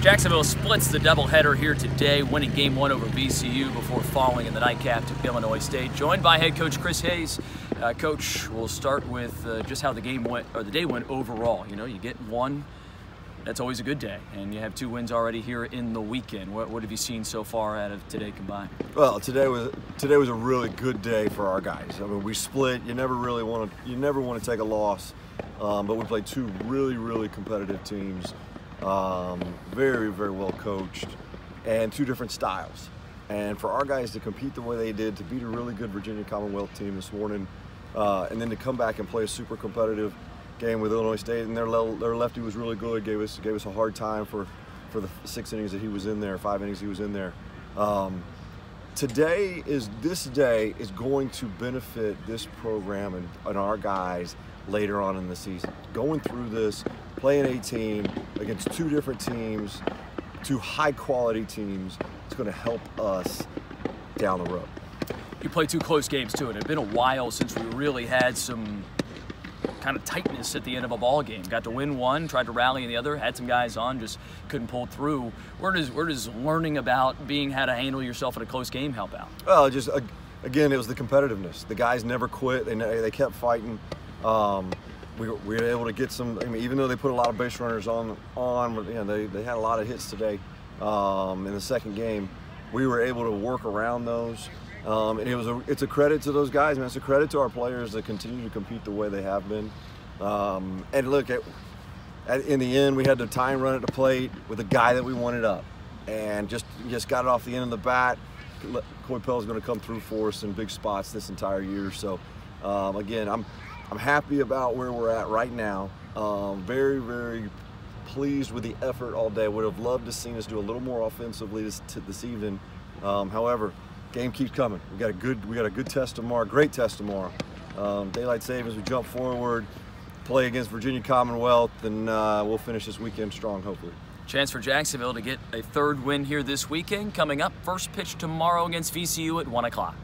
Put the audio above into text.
Jacksonville splits the doubleheader here today, winning game one over VCU before falling in the nightcap to Illinois State. Joined by head coach Chris Hayes. Uh, coach, we'll start with uh, just how the game went, or the day went overall. You know, you get one, that's always a good day, and you have two wins already here in the weekend. What, what have you seen so far out of today combined? Well, today was today was a really good day for our guys. I mean, we split. You never really want to you never want to take a loss, um, but we played two really really competitive teams um, very, very well coached, and two different styles. And for our guys to compete the way they did, to beat a really good Virginia Commonwealth team this morning, uh, and then to come back and play a super competitive game with Illinois State, and their, their lefty was really good, gave us gave us a hard time for, for the six innings that he was in there, five innings he was in there. Um, today is this day is going to benefit this program and, and our guys later on in the season. Going through this, playing 18 against two different teams, two high quality teams, it's going to help us down the road. You play two close games too, and it's been a while since we really had some kind of tightness at the end of a ball game. Got to win one, tried to rally in the other, had some guys on, just couldn't pull through. Where does where does learning about being how to handle yourself in a close game help out? Well, just again, it was the competitiveness. The guys never quit. They they kept fighting. Um, we, were, we were able to get some. I mean, even though they put a lot of base runners on on, you know, they they had a lot of hits today um, in the second game. We were able to work around those. Um, and it was a, it's a credit to those guys, man. It's a credit to our players that continue to compete the way they have been. Um, and look, at, at, in the end, we had the time run at the plate with a guy that we wanted up, and just just got it off the end of the bat. Coy is going to come through for us in big spots this entire year. So, um, again, I'm I'm happy about where we're at right now. Um, very, very pleased with the effort all day. Would have loved to seen us do a little more offensively this, this evening. Um, however, game keeps coming. We got a good, we got a good test tomorrow, great test tomorrow. Um, daylight savings, we jump forward, play against Virginia Commonwealth, and uh, we'll finish this weekend strong, hopefully. Chance for Jacksonville to get a third win here this weekend. Coming up, first pitch tomorrow against VCU at 1 o'clock.